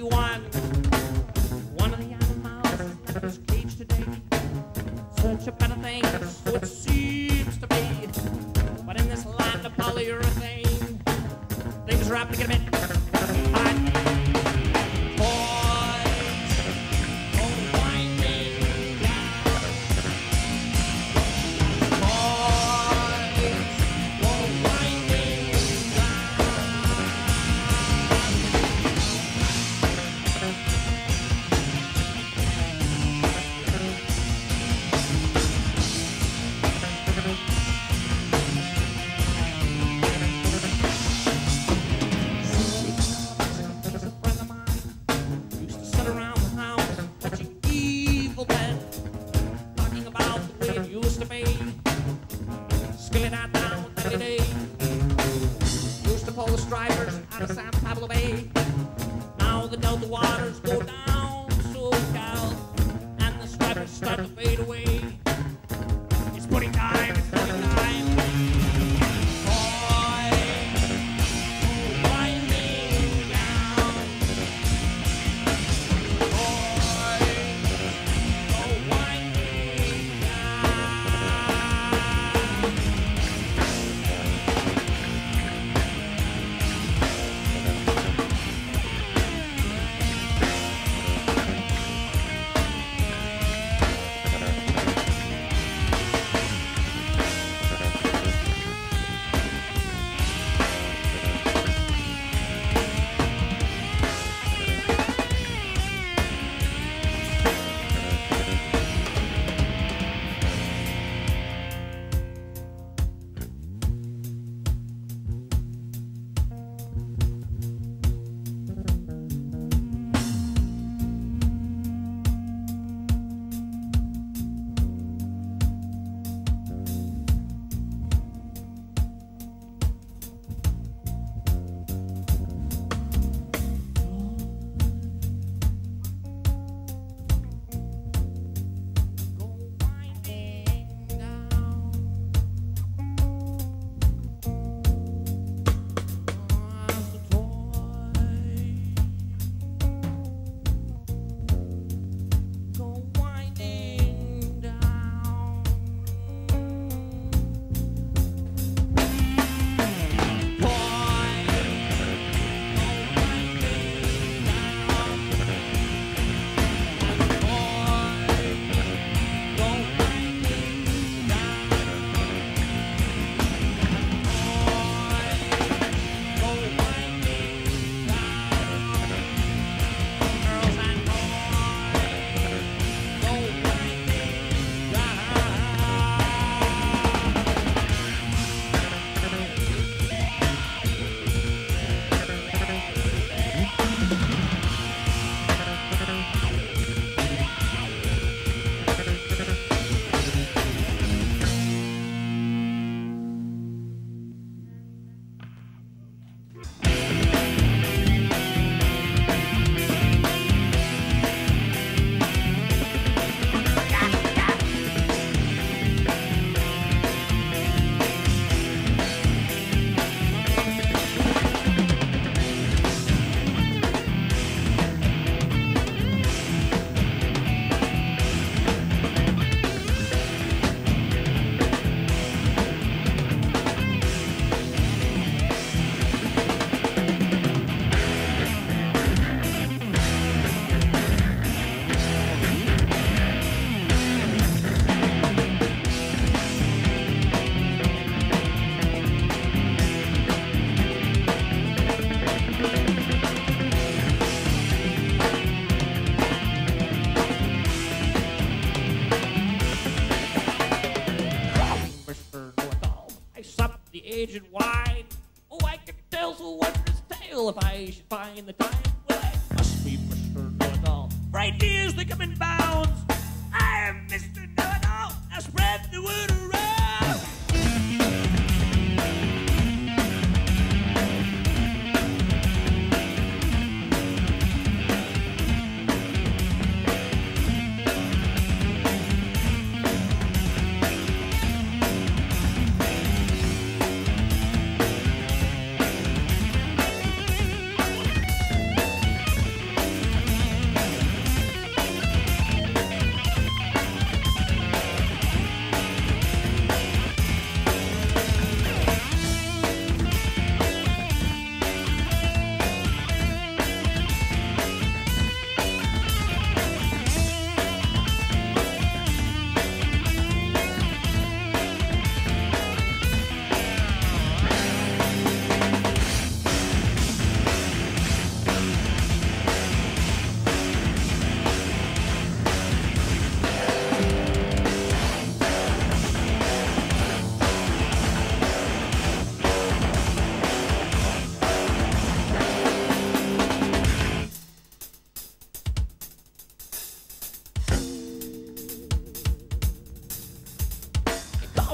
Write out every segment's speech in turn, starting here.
51. One of the animals in this cage today. Such a better thing, so it seems to be. But in this land of polyurethane, things are apt to get a bit aged wide. Oh, I could tell so wondrous tale if I should find the time. Well, I must be Mr. Know-it-all. For ideas they come in bounds. I am Mr. Know-it-all. I spread the word around.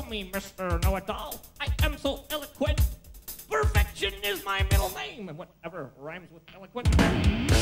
Me Mr. Know-It-All. I am so eloquent. Perfection is my middle name, and whatever rhymes with eloquent.